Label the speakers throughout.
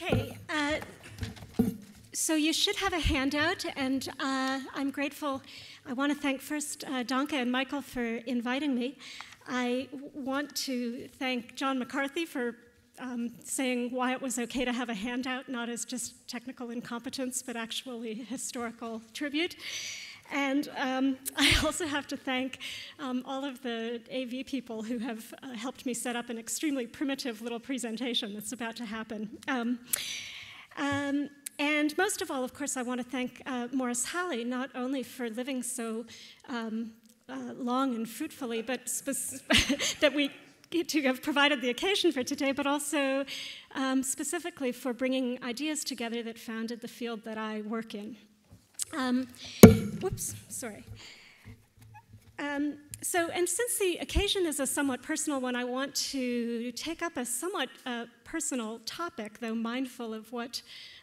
Speaker 1: Okay, uh, so you should have a handout, and uh, I'm grateful. I want to thank first uh, Donca and Michael for inviting me. I want to thank John McCarthy for um, saying why it was okay to have a handout, not as just technical incompetence, but actually historical tribute. And um, I also have to thank um, all of the AV people who have uh, helped me set up an extremely primitive little presentation that's about to happen. Um, um and most of all, of course, I want to thank uh, Morris Halle, not only for living so um, uh, long and fruitfully, but that we to have provided the occasion for today, but also um, specifically for bringing ideas together that founded the field that I work in. Um, whoops, sorry. Um, so, and since the occasion is a somewhat personal one, I want to take up a somewhat uh, personal topic, though mindful of what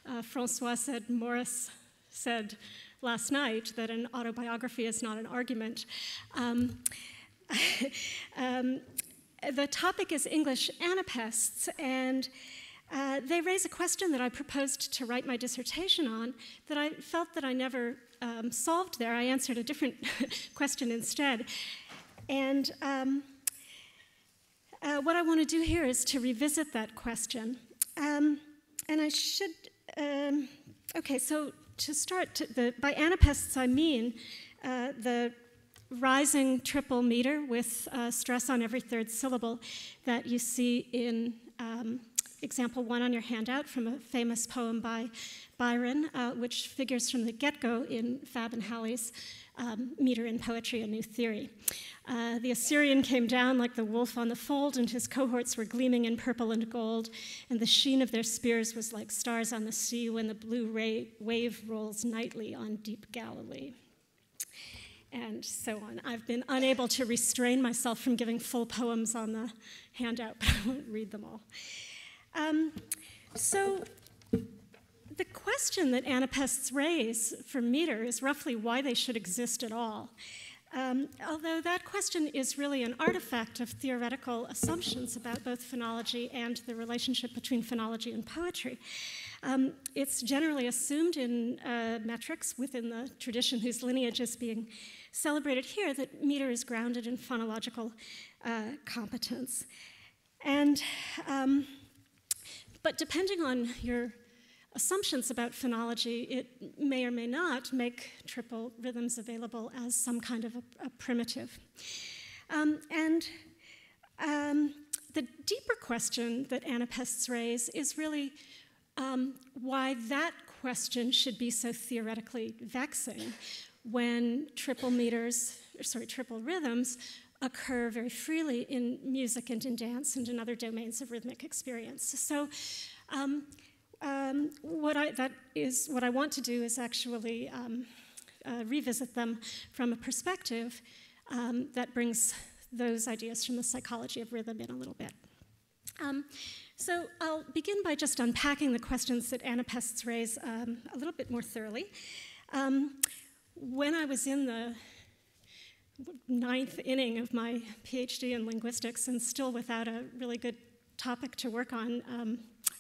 Speaker 1: uh, Francois said, Morris said last night, that an autobiography is not an argument. Um, um, the topic is English anapests, and uh, they raise a question that I proposed to write my dissertation on that I felt that I never um, solved there. I answered a different question instead. And um, uh, what I want to do here is to revisit that question. Um, and I should, um, okay, so to start, to the, by anapests I mean uh, the rising triple meter with uh, stress on every third syllable that you see in um, example one on your handout from a famous poem by Byron, uh, which figures from the get go in Fabb and Halle's um, Meter in Poetry, A New Theory. Uh, the Assyrian came down like the wolf on the fold, and his cohorts were gleaming in purple and gold, and the sheen of their spears was like stars on the sea when the blue ray- wave rolls nightly on deep Galilee and so on. I've been unable to restrain myself from giving full poems on the handout, but I won't read them all. Um, so, the question that anapests raise for meter is roughly why they should exist at all. Um, although that question is really an artifact of theoretical assumptions about both phonology and the relationship between phonology and poetry. Um, it's generally assumed in uh, metrics within the tradition whose lineage is being celebrated here that meter is grounded in phonological uh, competence. And, um, but depending on your assumptions about phonology, it may or may not make triple rhythms available as some kind of a, a primitive. Um, and um, the deeper question that Anapests raise is really um, why that question should be so theoretically vexing when triple meters, sorry, triple rhythms occur very freely in music and in dance and in other domains of rhythmic experience. So, um, um, what I that is what I want to do is actually um, uh, revisit them from a perspective um, that brings those ideas from the psychology of rhythm in a little bit. Um, so I'll begin by just unpacking the questions that anapaests raise um, a little bit more thoroughly. When I was in the ninth inning of my PhD in linguistics and still without a really good topic to work on,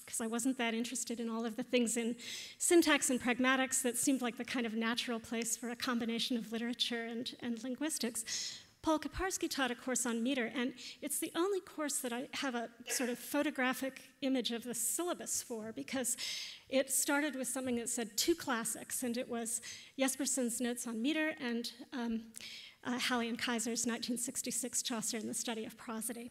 Speaker 1: because um, I wasn't that interested in all of the things in syntax and pragmatics that seemed like the kind of natural place for a combination of literature and, and linguistics. Paul Kiparsky taught a course on meter, and it's the only course that I have a sort of photographic image of the syllabus for because it started with something that said two classics, and it was Jespersen's Notes on Meter and um, uh, and Keyser's 1966 Chaucer in the Study of Prosody.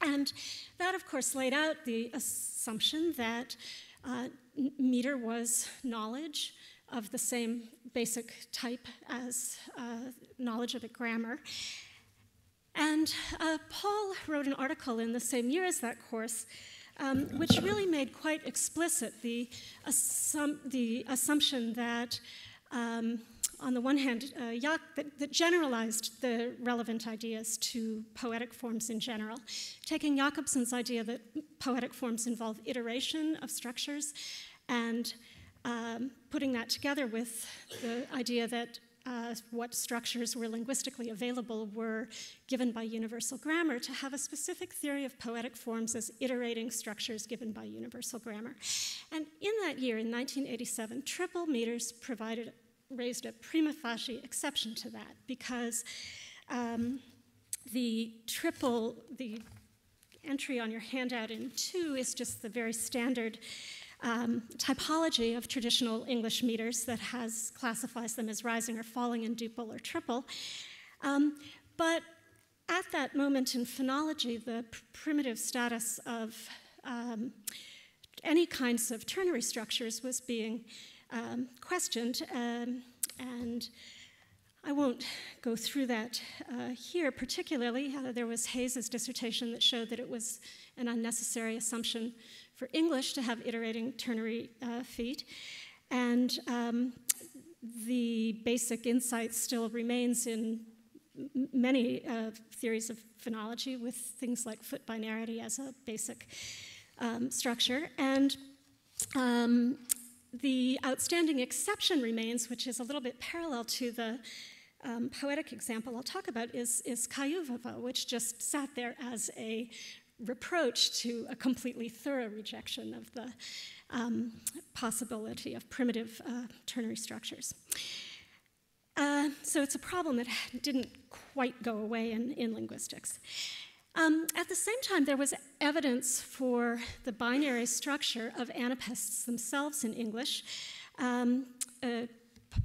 Speaker 1: And that, of course, laid out the assumption that uh, meter was knowledge of the same basic type as uh, knowledge of a grammar. And uh, Paul wrote an article in the same year as that course um, which really made quite explicit the, assum- the assumption that, um, on the one hand, uh, that, that, generalized the relevant ideas to poetic forms in general, taking Jakobson's idea that poetic forms involve iteration of structures and um, putting that together with the idea that uh, what structures were linguistically available were given by universal grammar to have a specific theory of poetic forms as iterating structures given by universal grammar. And in that year, in 1987, triple meters provided, raised a prima facie exception to that because um, the triple, the entry on your handout in two is just the very standard um, typology of traditional English meters that has classifies them as rising or falling in duple or triple. Um, but at that moment in phonology, the pr primitive status of um, any kinds of ternary structures was being um, questioned, um, and I won't go through that uh, here particularly. Uh, there was Hayes's dissertation that showed that it was an unnecessary assumption for English to have iterating ternary uh, feet. And um, the basic insight still remains in many uh, theories of phonology with things like foot binarity as a basic um, structure. And um, the outstanding exception remains, which is a little bit parallel to the um, poetic example I'll talk about, is, is Cayuvava, which just sat there as a reproach to a completely thorough rejection of the um, possibility of primitive uh, ternary structures. Uh, so it's a problem that didn't quite go away in, in linguistics. Um, at the same time, there was evidence for the binary structure of anapests themselves in English. Um, uh,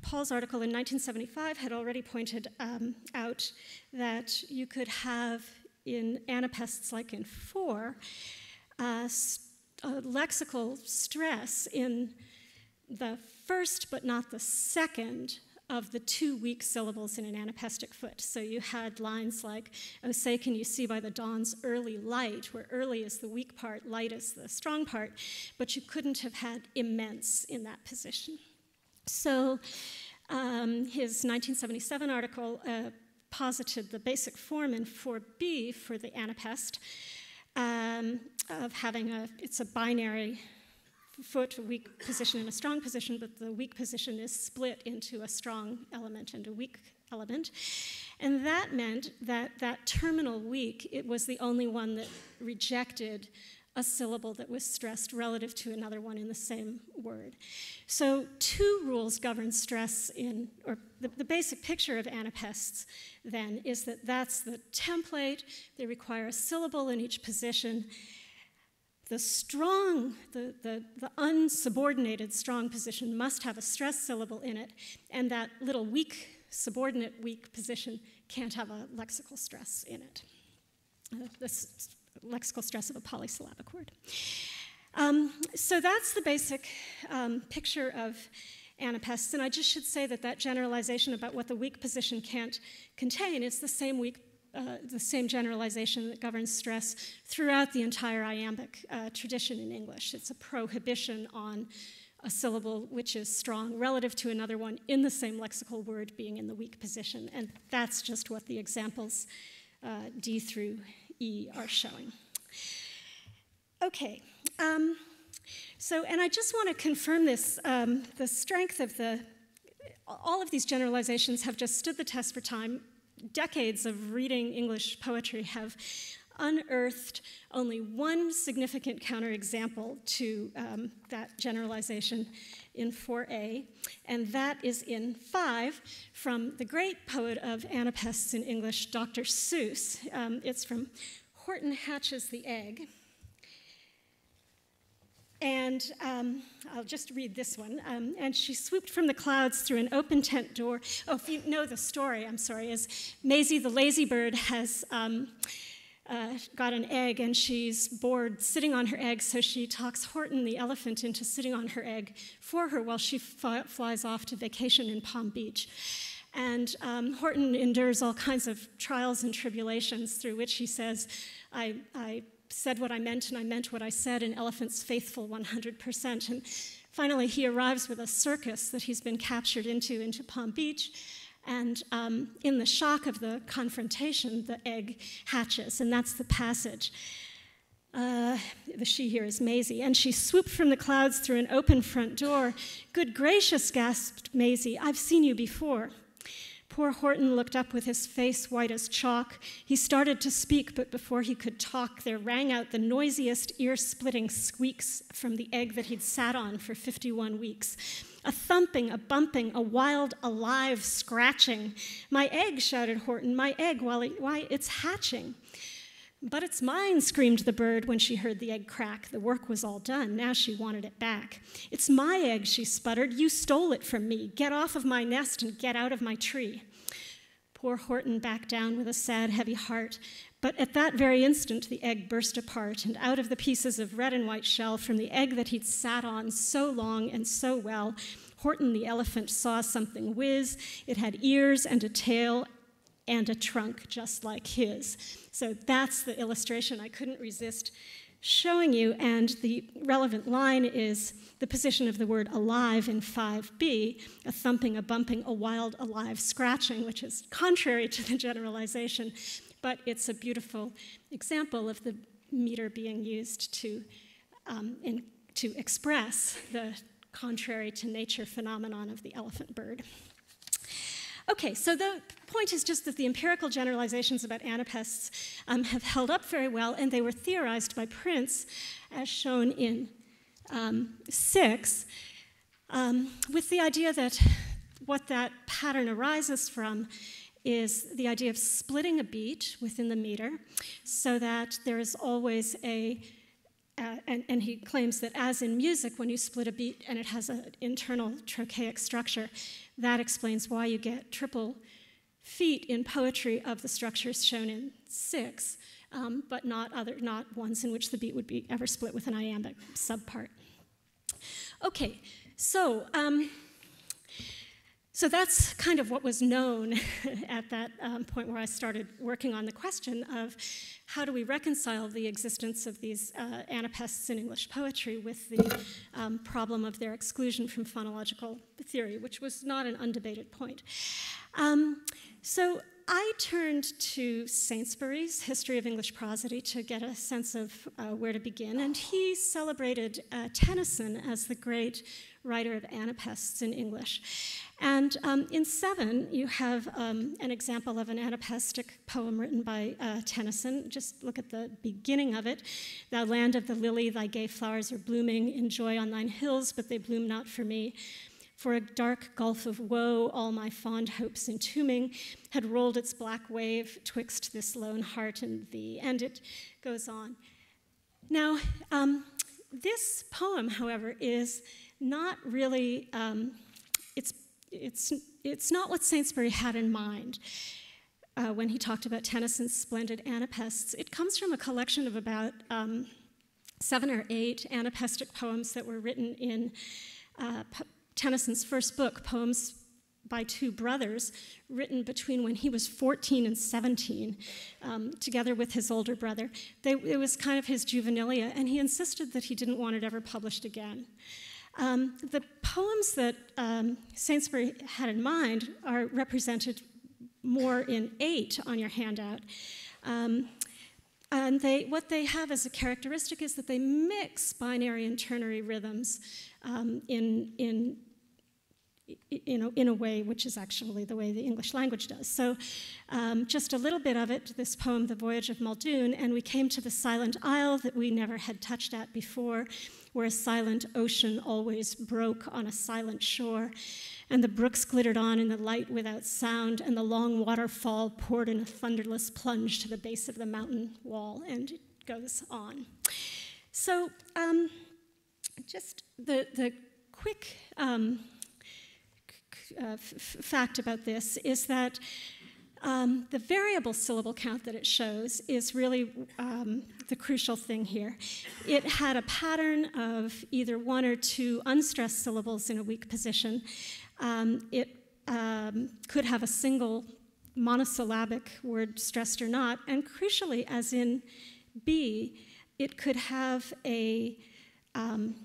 Speaker 1: Paul's article in 1975 had already pointed um, out that you could have in anapests like in four, uh, lexical stress in the first but not the second of the two weak syllables in an anapestic foot. So you had lines like, Oh, say, can you see by the dawn's early light, where early is the weak part, light is the strong part, but you couldn't have had immense in that position. So um, his 1977 article uh, posited the basic form in 4b for the anapest um, of having a, it's a binary foot, a weak position and a strong position, but the weak position is split into a strong element and a weak element. And that meant that that terminal weak, it was the only one that rejected a syllable that was stressed relative to another one in the same word. So, two rules govern stress in, or the, the, basic picture of anapests then is that that's the template, they require a syllable in each position. The strong, the, the, the unsubordinated strong position must have a stress syllable in it, and that little weak, subordinate weak position can't have a lexical stress in it. Uh, this lexical stress of a polysyllabic word. Um, so that's the basic um, picture of anapests. And I just should say that that generalization about what the weak position can't contain is the same weak uh, the same generalization that governs stress throughout the entire iambic uh, tradition in English. It's a prohibition on a syllable which is strong relative to another one in the same lexical word being in the weak position. And that's just what the examples uh, D through E are showing. Okay, um, so, and I just want to confirm this um, the strength of the, all of these generalizations have just stood the test for time. Decades of reading English poetry have unearthed only one significant counterexample to um, that generalization in 4a, and that is in 5 from the great poet of anapests in English, Dr. Seuss. Um, it's from Horton Hatches the Egg. And um, I'll just read this one. Um, and she swooped from the clouds through an open tent door. Oh, if you know the story, I'm sorry, is Mayzie the lazy bird has um, uh, got an egg and she's bored sitting on her egg, so she talks Horton the elephant into sitting on her egg for her while she flies off to vacation in Palm Beach. And um, Horton endures all kinds of trials and tribulations through which he says, I, I said what I meant and I meant what I said, and Elephant's faithful 100%. And finally, he arrives with a circus that he's been captured into, into Palm Beach. And um, in the shock of the confrontation, the egg hatches, and that's the passage. Uh, the she here is Mayzie, and she swooped from the clouds through an open front door. Good gracious, gasped Mayzie, I've seen you before. Poor Horton looked up with his face white as chalk. He started to speak, but before he could talk, there rang out the noisiest, ear splitting squeaks from the egg that he'd sat on for 51 weeks. A thumping, a bumping, a wild, alive scratching. My egg, shouted Horton, my egg, while it, why, it's hatching. But it's mine, screamed the bird when she heard the egg crack. The work was all done. Now she wanted it back. It's my egg, she sputtered. You stole it from me. Get off of my nest and get out of my tree. Poor Horton backed down with a sad, heavy heart. But at that very instant, the egg burst apart, and out of the pieces of red and white shell from the egg that he'd sat on so long and so well, Horton the elephant saw something whiz. It had ears and a tail and a trunk just like his. So that's the illustration I couldn't resist showing you, and the relevant line is the position of the word alive in 5b, a thumping, a bumping, a wild, alive scratching, which is contrary to the generalization, but it's a beautiful example of the meter being used to, um, in, to express the contrary to nature phenomenon of the elephant bird. Okay, so the point is just that the empirical generalizations about anapests um, have held up very well, and they were theorized by Prince, as shown in um, six, um, with the idea that what that pattern arises from is the idea of splitting a beat within the meter so that there is always a uh, and, and, he claims that as in music, when you split a beat and it has an internal trochaic structure, that explains why you get triple feet in poetry of the structures shown in six, um, but not other, not ones in which the beat would be ever split with an iambic subpart. Okay, so um, so that's kind of what was known at that um, point where I started working on the question of how do we reconcile the existence of these uh, anapests in English poetry with the um, problem of their exclusion from phonological theory, which was not an undebated point. Um, so I turned to Saintsbury's History of English Prosody to get a sense of uh, where to begin, and he celebrated uh, Tennyson as the great writer of anapests in English. And um, in seven, you have um, an example of an anapestic poem written by uh, Tennyson. Just look at the beginning of it. Thou land of the lily, thy gay flowers are blooming in joy on thine hills, but they bloom not for me. For a dark gulf of woe, all my fond hopes entombing, had rolled its black wave twixt this lone heart and thee. And it goes on. Now, um, this poem, however, is not really, um, it's, it's, it's not what Saintsbury had in mind. Uh, when he talked about Tennyson's splendid anapests. It comes from a collection of about um, seven or eight anapestic poems that were written in uh, Tennyson's first book, Poems by Two Brothers, written between when he was 14 and 17, um, together with his older brother. They, it was kind of his juvenilia, and he insisted that he didn't want it ever published again. Um, the poems that um, Saintsbury had in mind are represented more in eight on your handout. Um, and they, what they have as a characteristic is that they mix binary and ternary rhythms um, in, in in a, in a way which is actually the way the English language does. So, um, just a little bit of it this poem, The Voyage of Maeldune, and we came to the silent isle that we never had touched at before, where a silent ocean always broke on a silent shore. And the brooks glittered on in the light without sound, and the long waterfall poured in a thunderless plunge to the base of the mountain wall, and it goes on. So, um, just the, the quick um, uh, fact about this is that um, the variable syllable count that it shows is really um, the crucial thing here. It had a pattern of either one or two unstressed syllables in a weak position. Um, it um, could have a single monosyllabic word stressed or not, and crucially, as in B, it could have a, um,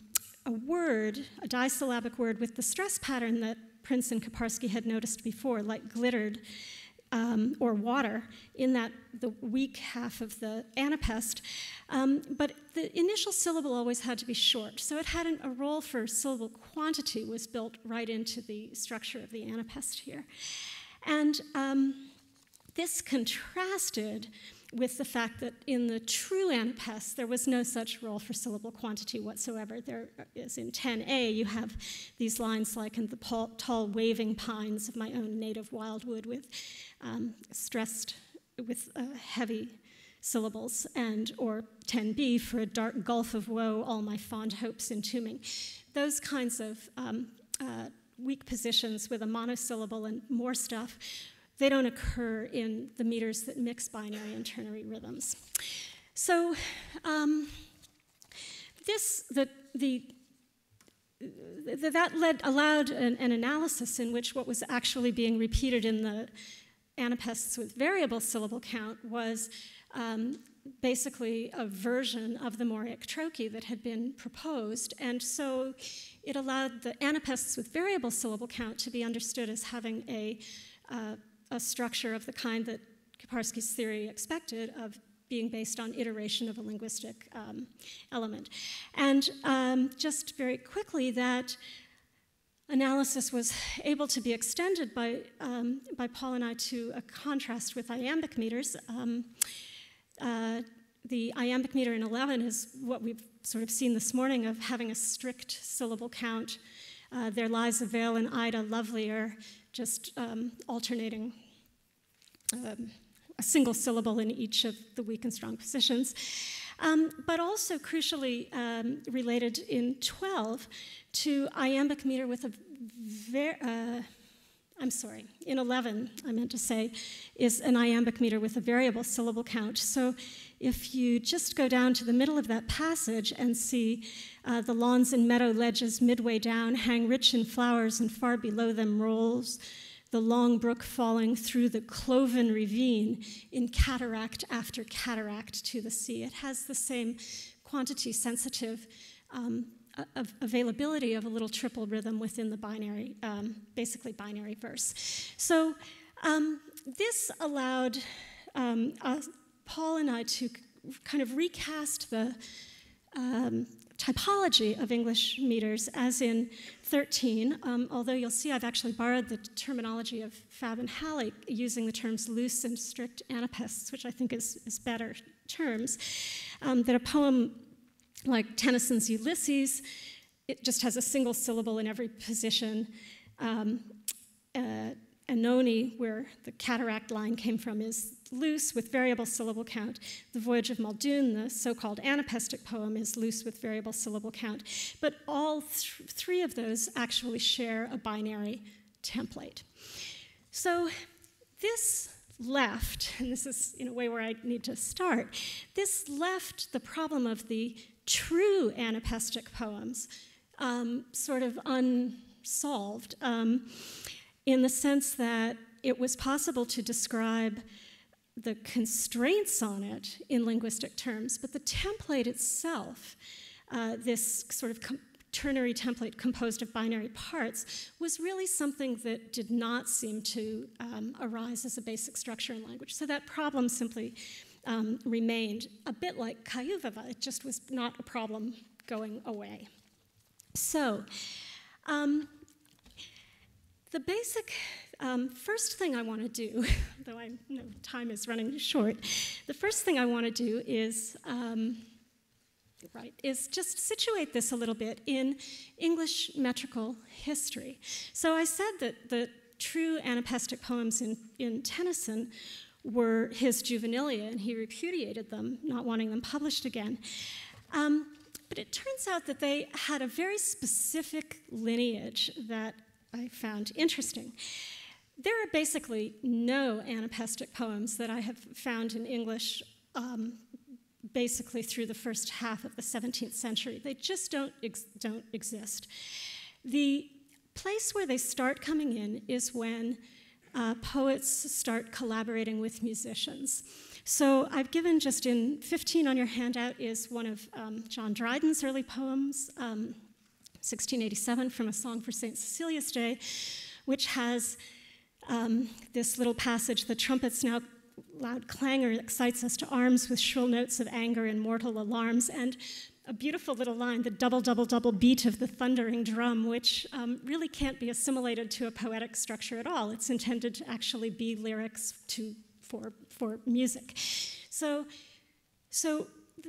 Speaker 1: a word, a disyllabic word with the stress pattern that Prince and Kiparsky had noticed before, like glittered um, or water in that the weak half of the anapest. Um, but the initial syllable always had to be short, so it had an, a role for syllable quantity was built right into the structure of the anapest here. And um, this contrasted with the fact that in the true anapaests, there was no such role for syllable quantity whatsoever. There is in 10a, you have these lines like in the tall waving pines of my own native wildwood with um, stressed with uh, heavy syllables, and or 10b for a dark gulf of woe, all my fond hopes entombing. Those kinds of um, uh, weak positions with a monosyllable and more stuff they don't occur in the meters that mix binary and ternary rhythms. So um, this, the, the, that led, allowed an, an, analysis in which what was actually being repeated in the anapests with variable syllable count was um, basically a version of the moraic trochee that had been proposed. And so it allowed the anapests with variable syllable count to be understood as having a uh, a structure of the kind that Kiparsky's theory expected of being based on iteration of a linguistic um, element. And um, just very quickly, that analysis was able to be extended by, um, by Paul and I to a contrast with iambic meters. Um, uh, the iambic meter in 11 is what we've sort of seen this morning of having a strict syllable count. Uh, there lies a veil in Ida lovelier, just um, alternating um, a single syllable in each of the weak and strong positions. Um, but also crucially um, related in 12 to iambic meter with a very, uh, I'm sorry, in 11, I meant to say, is an iambic meter with a variable syllable count. So if you just go down to the middle of that passage and see uh, the lawns and meadow ledges midway down hang rich in flowers, and far below them rolls the long brook falling through the cloven ravine in cataract after cataract to the sea. It has the same quantity sensitive um, availability of a little triple rhythm within the binary, um, basically binary verse. So um, this allowed um, uh, Paul and I to kind of recast the um, typology of English meters as in 13, um, although you'll see I've actually borrowed the terminology of Fabb and Halle using the terms loose and strict anapaests, which I think is, is better terms, um, that a poem like Tennyson's Ulysses, it just has a single syllable in every position. Um, uh, Oenone, where the cataract line came from, is loose with variable syllable count. The Voyage of Maeldune, the so called anapestic poem, is loose with variable syllable count. But all th three of those actually share a binary template. So this left, and this is in a way where I need to start, this left the problem of the true anapestic poems um, sort of unsolved um, in the sense that it was possible to describe the constraints on it in linguistic terms, but the template itself, uh, this sort of ternary template composed of binary parts, was really something that did not seem to um, arise as a basic structure in language. So that problem simply um, remained a bit like Cayuvava. It just was not a problem going away. So, um, the basic um, first thing I want to do, though I know time is running short, the first thing I want to do is, um, right, is just situate this a little bit in English metrical history. So I said that the true Anapestic poems in, in Tennyson were his juvenilia, and he repudiated them, not wanting them published again. Um, but it turns out that they had a very specific lineage that I found interesting. There are basically no anapestic poems that I have found in English um, basically through the first half of the 17th century. They just don't, ex don't exist. The place where they start coming in is when uh, poets start collaborating with musicians. So I've given just in 15 on your handout is one of um, John Dryden's early poems, um, 1687, from a song for St. Cecilia's Day, which has um, this little passage the trumpet's now loud clangor excites us to arms with shrill notes of anger and mortal alarms. And a beautiful little line, the double, double, double beat of the thundering drum, which um, really can't be assimilated to a poetic structure at all. It's intended to actually be lyrics to, for, for music. So, so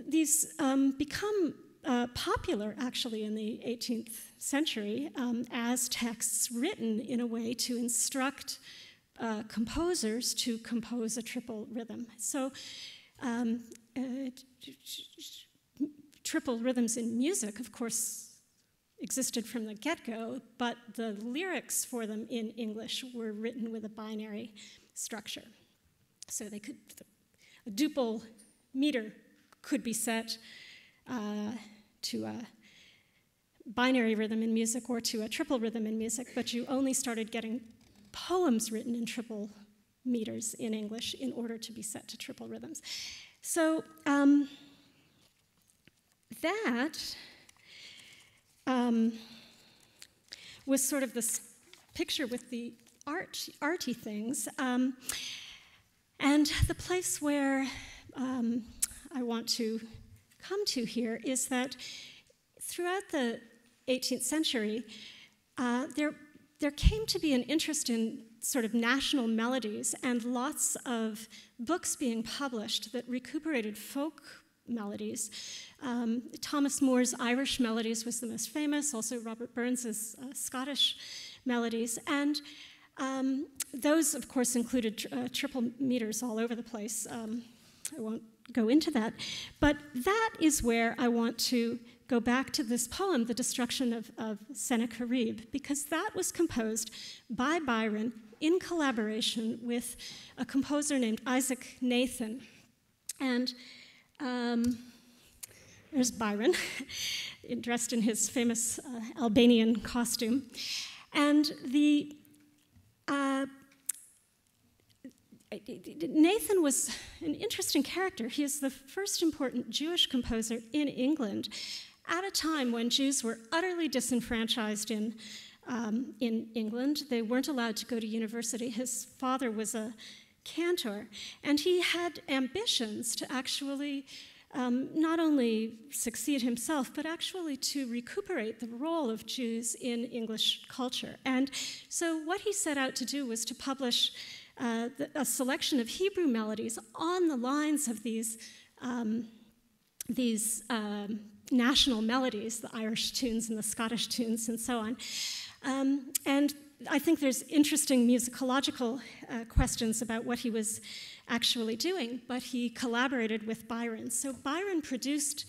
Speaker 1: these um, become uh, popular actually in the 18th century um, as texts written in a way to instruct uh, composers to compose a triple rhythm. So, um, uh, triple rhythms in music, of course, existed from the get go, but the lyrics for them in English were written with a binary structure. So they could, a duple meter could be set uh, to a binary rhythm in music or to a triple rhythm in music, but you only started getting poems written in triple meters in English in order to be set to triple rhythms. So um, that um, was sort of this picture with the art, arty things. Um, and the place where um, I want to come to here is that throughout the 18th century, uh, there, there came to be an interest in sort of national melodies and lots of books being published that recuperated folk melodies. Um, Thomas Moore's Irish Melodies was the most famous, also Robert Burns's uh, Scottish melodies. And um, those, of course, included uh, triple meters all over the place. Um, I won't go into that. But that is where I want to go back to this poem, The Destruction of, of Sennacherib, because that was composed by Byron in collaboration with a composer named Isaac Nathan. And um, there's Byron, dressed in his famous uh, Albanian costume. And the uh, Nathan was an interesting character. He is the first important Jewish composer in England at a time when Jews were utterly disenfranchised in, um, in England. They weren't allowed to go to university. His father was a cantor, and he had ambitions to actually um, not only succeed himself, but actually to recuperate the role of Jews in English culture. And so, what he set out to do was to publish uh, the, a selection of Hebrew melodies on the lines of these, um, these um, national melodies, the Irish tunes and the Scottish tunes and so on. Um, and I think there's interesting musicological uh, questions about what he was actually doing, but he collaborated with Byron. So Byron produced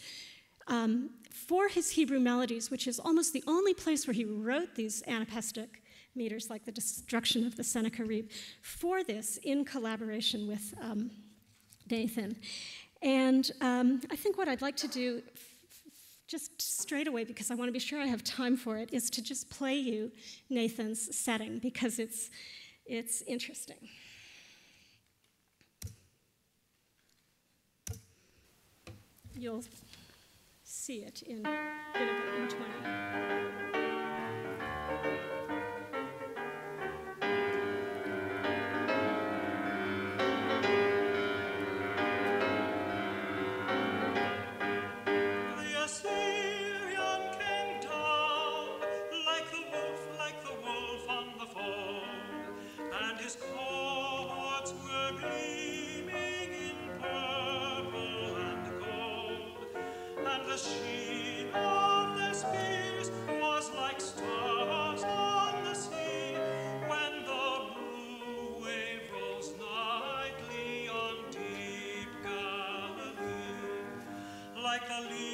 Speaker 1: um, for his Hebrew melodies, which is almost the only place where he wrote these anapestic meters, like the destruction of the Sennacherib, for this in collaboration with um, Nathan. And um, I think what I'd like to do, just straight away, because I want to be sure I have time for it, is to just play you Nathan's setting because it's, it's interesting. You'll see it in, Galilee.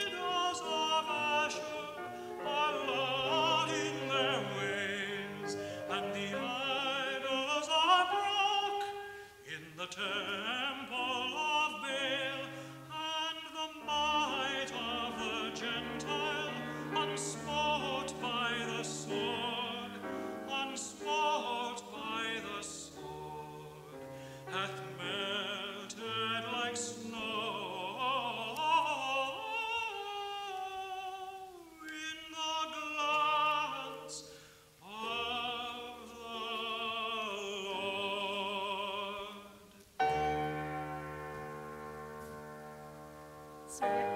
Speaker 1: in 20.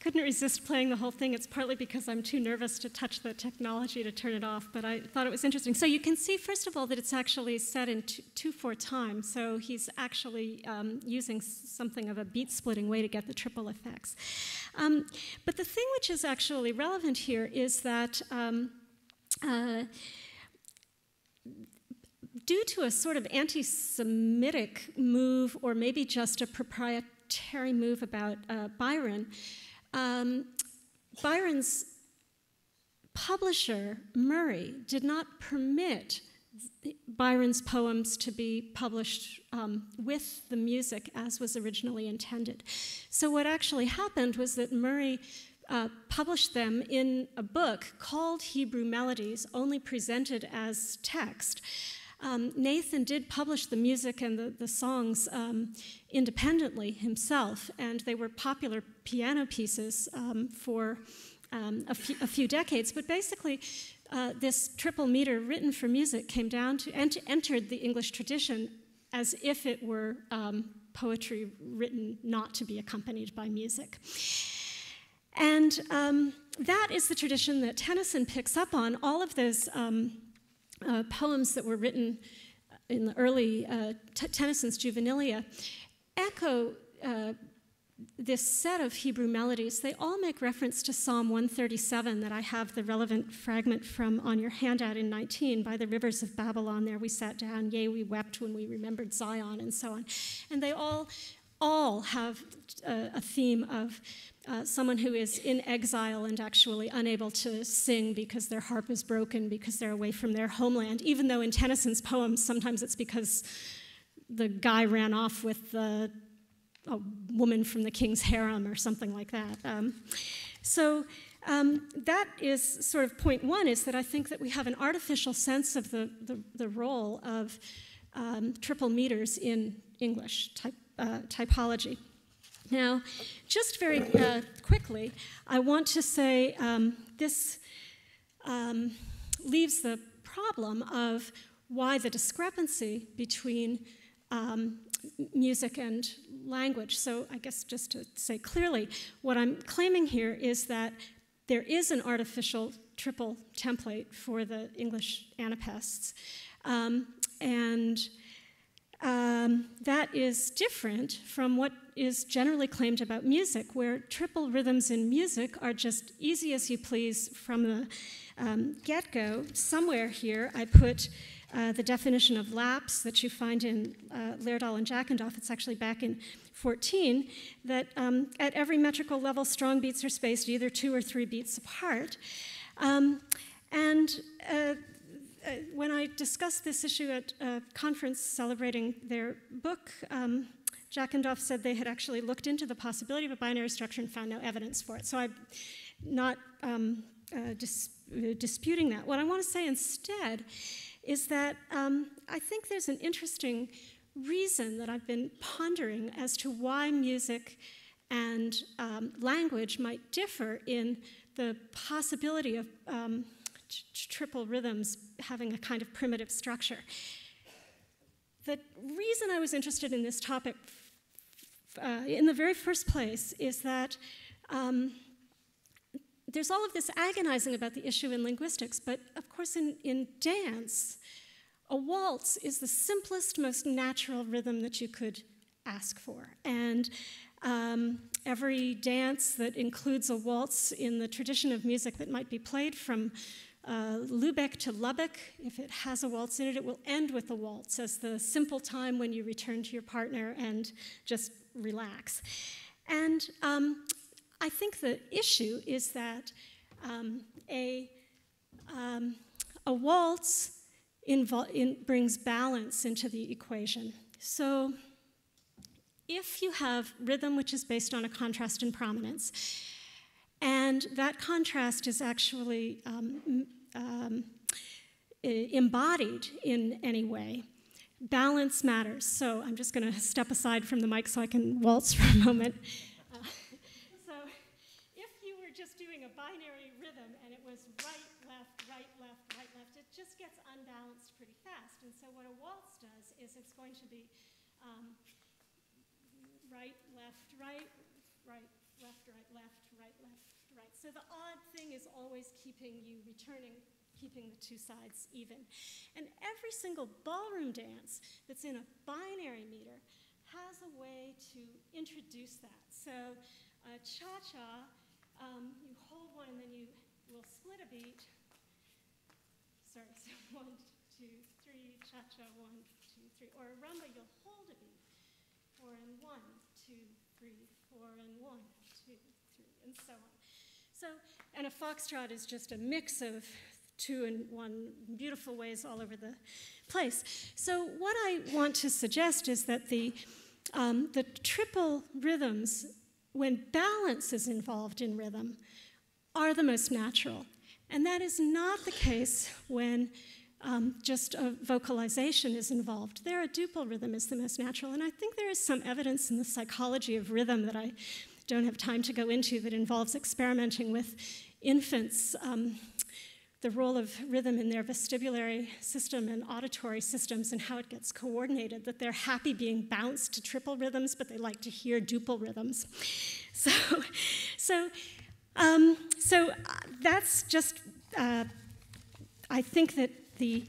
Speaker 1: couldn't resist playing the whole thing. It's partly because I'm too nervous to touch the technology to turn it off, but I thought it was interesting. So you can see, first of all, that it's actually set in 2 4 time. So he's actually um, using something of a beat splitting way to get the triple effects. Um, but the thing which is actually relevant here is that. Um, uh, due to a sort of anti Semitic move, or maybe just a proprietary move about uh, Byron, um, Byron's publisher, Murray, did not permit Byron's poems to be published um, with the music as was originally intended. So, what actually happened was that Murray uh, published them in a book called Hebrew Melodies, only presented as text. Um, Nathan did publish the music and the, the songs um, independently himself, and they were popular piano pieces um, for um, a few, few, decades. But basically, uh, this triple meter written for music came down to ent- entered the English tradition as if it were um, poetry written not to be accompanied by music. And um, that is the tradition that Tennyson picks up on. All of those um, uh, poems that were written in the early uh, Tennyson's juvenilia echo uh, this set of Hebrew melodies. They all make reference to Psalm 137 that I have the relevant fragment from on your handout in 19 by the rivers of Babylon. There we sat down, yea, we wept when we remembered Zion, and so on. And they all all have uh, a theme of uh, someone who is in exile and actually unable to sing because their harp is broken, because they're away from their homeland, even though in Tennyson's poems, sometimes it's because the guy ran off with the, a woman from the king's harem or something like that. Um, so um, that is sort of point one is that I think that we have an artificial sense of the, the, the role of um, triple meters in English type, uh, typology. Now, just very uh, quickly, I want to say um, this um, leaves the problem of why the discrepancy between um, music and language. So, I guess just to say clearly, what I'm claiming here is that there is an artificial triple template for the English anapests. Um, and um, that is different from what is generally claimed about music, where triple rhythms in music are just easy as you please from the um, get go. Somewhere here, I put uh, the definition of lapse that you find in uh, Lerdahl and Jackendoff. It's actually back in 14, that um, at every metrical level, strong beats are spaced either two or three beats apart. Um, and uh, uh, when I discussed this issue at a conference celebrating their book, um, Jackendoff said they had actually looked into the possibility of a binary structure and found no evidence for it. So I'm not um, uh, dis uh, disputing that. What I want to say instead is that um, I think there's an interesting reason that I've been pondering as to why music and um, language might differ in the possibility of um, triple rhythms having a kind of primitive structure. The reason I was interested in this topic uh, in the very first place is that um, there's all of this agonizing about the issue in linguistics, but of course, in, in dance, a waltz is the simplest, most natural rhythm that you could ask for. And um, every dance that includes a waltz in the tradition of music that might be played from uh, Lubeck to Lubbock, if it has a waltz in it, it will end with a waltz as the simple time when you return to your partner and just relax. And um, I think the issue is that um, a, um, a waltz in, brings balance into the equation. So if you have rhythm which is based on a contrast in prominence, and that contrast is actually um, um, embodied in any way, balance matters. So I'm just going to step aside from the mic so I can waltz for a moment. Uh, so if you were just doing a binary rhythm and it was right, left, right, left, right, left, it just gets unbalanced pretty fast. And so what a waltz does is it's going to be um, right, left, right, right, left, right, left. So the odd thing is always keeping you returning keeping the two sides even. And every single ballroom dance that's in a binary meter has a way to introduce that. So uh, cha-cha, um, you hold one and then you will split a beat. Sorry, so one, two, three, cha-cha, one, two, three. Or a rumba, you'll hold a beat. Four and one, two, three, four and one, two, three, and so on. So, and a foxtrot is just a mix of two and one beautiful ways all over the place. So what I want to suggest is that the, um, the triple rhythms, when balance is involved in rhythm, are the most natural. And that is not the case when um, just a vocalization is involved. There, a duple rhythm is the most natural. And I think there is some evidence in the psychology of rhythm that I don't have time to go into that involves experimenting with infants um, the role of rhythm in their vestibulary system and auditory systems and how it gets coordinated, that they're happy being bounced to triple rhythms, but they like to hear duple rhythms. So, so, um, so uh, that's just, uh, I think that the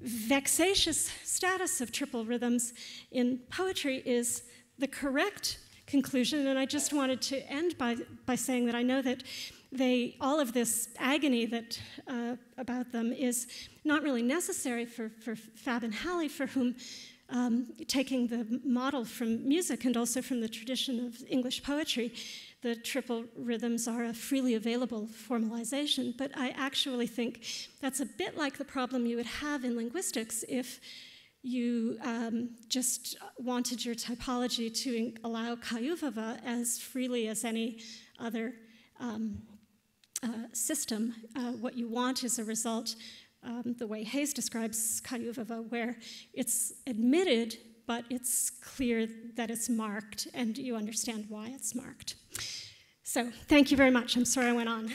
Speaker 1: vexatious status of triple rhythms in poetry is the correct conclusion, and I just wanted to end by, by saying that I know that they, all of this agony that, uh, about them is not really necessary for, for Fabb and Halle, for whom um, taking the model from music and also from the tradition of English poetry, the triple rhythms are a freely available formalization. But I actually think that's a bit like the problem you would have in linguistics if you um, just wanted your typology to allow Cayuvava as freely as any other um, uh, system, uh, what you want is a result, um, the way Hayes describes Cayuvava, where it's admitted, but it's clear that it's marked, and you understand why it's marked. So, thank you very much. I'm sorry I went on.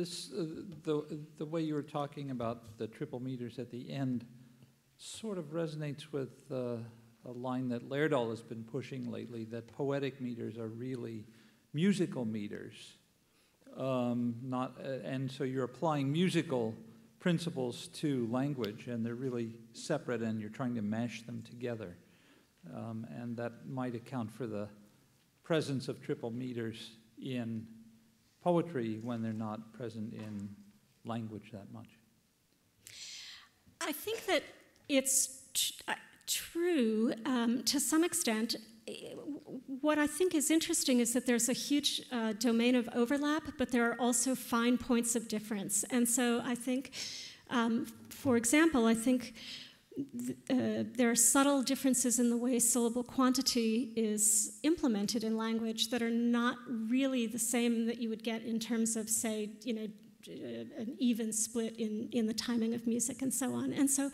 Speaker 2: This, uh, the, the way you were talking about the triple meters at the end sort of resonates with uh, a line that Lerdahl has been pushing lately that poetic meters are really musical meters. Um, not, uh, and so you're applying musical principles to language, and they're really separate, and you're trying to mash them together. Um, and that might account for the presence of triple meters in poetry when they're not present in language that much.
Speaker 1: I think that it's uh, true um, to some extent. What I think is interesting is that there's a huge uh, domain of overlap, but there are also fine points of difference. And so I think, um, for example, I think uh, there are subtle differences in the way syllable quantity is implemented in language that are not really the same that you would get in terms of, say, you know, an even split in, in the timing of music and so on. And so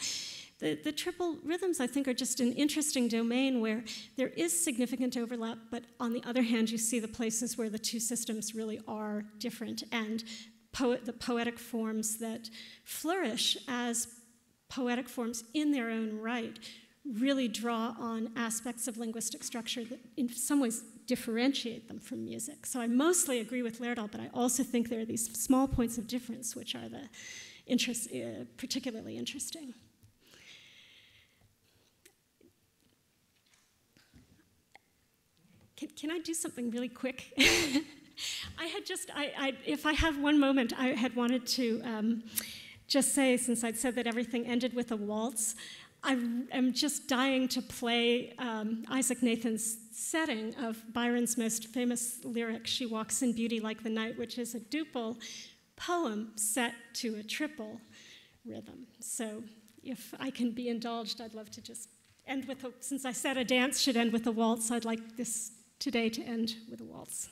Speaker 1: the, the triple rhythms, I think, are just an interesting domain where there is significant overlap, but on the other hand, you see the places where the two systems really are different. And poet, the poetic forms that flourish as poetic forms in their own right really draw on aspects of linguistic structure that, in some ways, differentiate them from music. So I mostly agree with Lerdahl, but I also think there are these small points of difference which are the interest, uh, particularly interesting. Can, can I do something really quick? I had just, I, I, if I have one moment, I had wanted to um, just say, since I'd said that everything ended with a waltz, I am just dying to play um, Isaac Nathan's setting of Byron's most famous lyric, She Walks in Beauty Like the Night, which is a duple poem set to a triple rhythm. So if I can be indulged, I'd love to just end with a, since I said a dance should end with a waltz, I'd like this today to end with a waltz.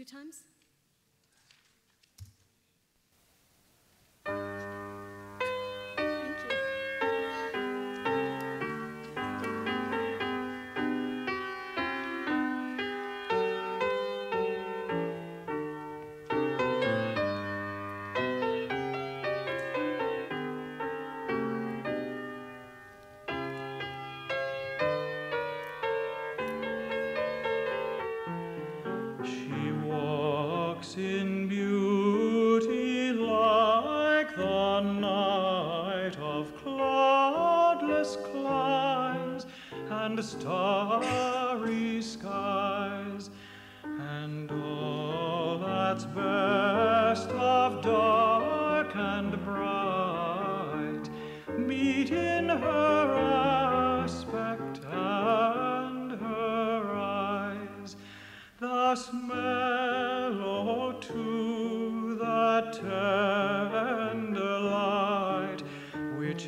Speaker 1: Two times?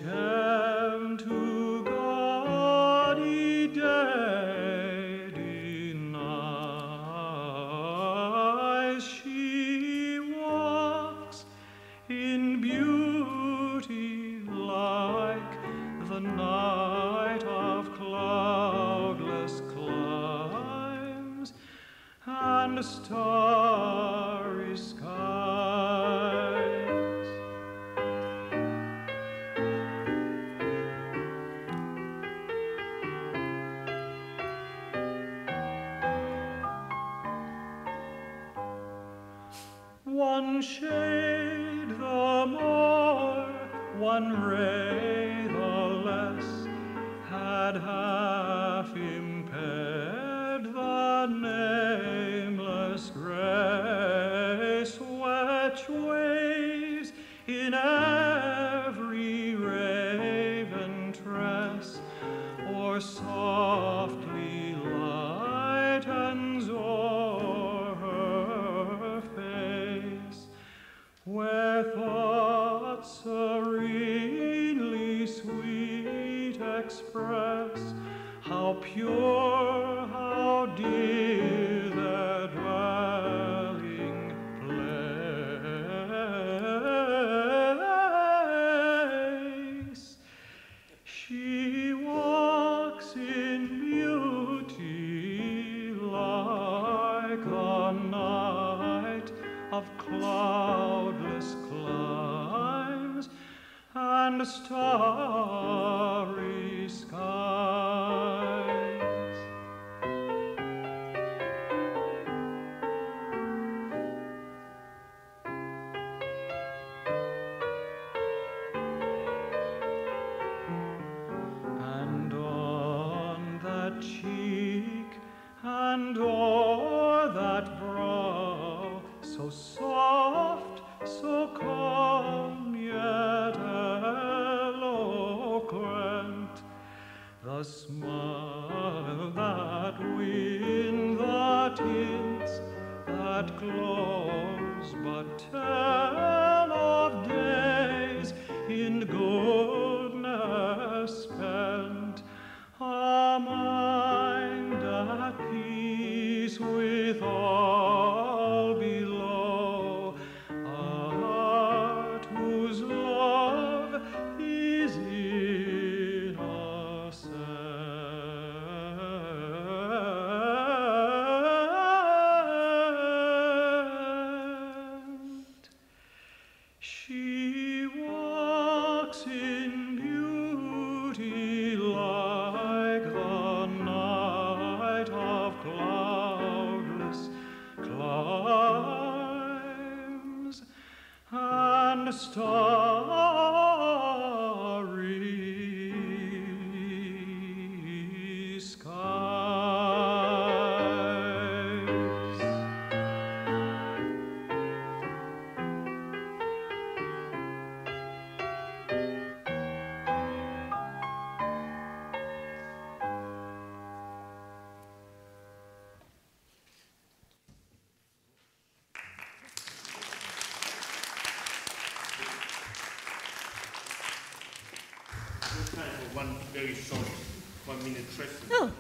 Speaker 3: Pure,
Speaker 4: one very short, one minute question.
Speaker 1: Oh.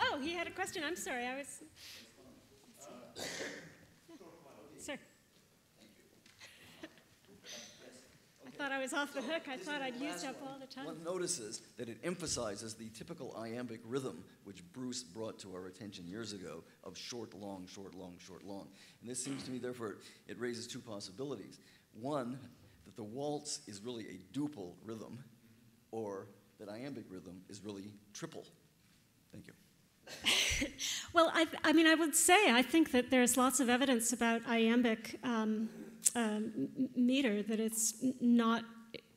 Speaker 1: oh, he had a question. I'm sorry. I was. Sir. I thought I was off the hook. I thought I'd used up all the time.
Speaker 5: One notices that it emphasizes the typical iambic rhythm which Bruce brought to our attention years ago of short, long, short, long, short, long. And this seems to me, therefore, it raises two possibilities. One, that the waltz is really a duple rhythm, or that iambic rhythm is really triple. Thank you.
Speaker 1: Well, I, I mean, I would say I think that there's lots of evidence about iambic um, m- meter that it's not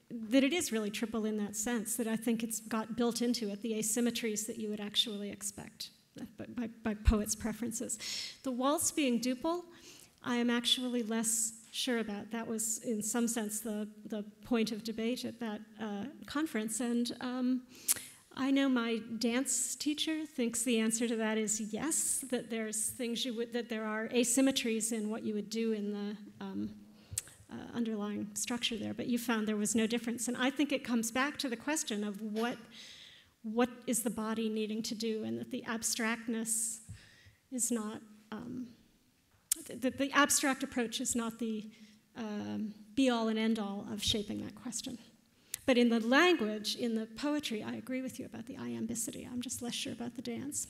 Speaker 1: that it is really triple in that sense. That I think it's got built into it the asymmetries that you would actually expect uh, by, by poets' preferences. The waltz being duple, I am actually less sure about. That was, in some sense, the the point of debate at that uh, conference, and. Um, I know my dance teacher thinks the answer to that is yes, that there's things you would, that there are asymmetries in what you would do in the um, uh, underlying structure there, but you found there was no difference. And I think it comes back to the question of what, what is the body needing to do, and that the abstractness is not, um, that the abstract approach is not the um, be all and end all of shaping that question. But in the language, in the poetry, I agree with you about the iambicity. I'm just less sure about the dance.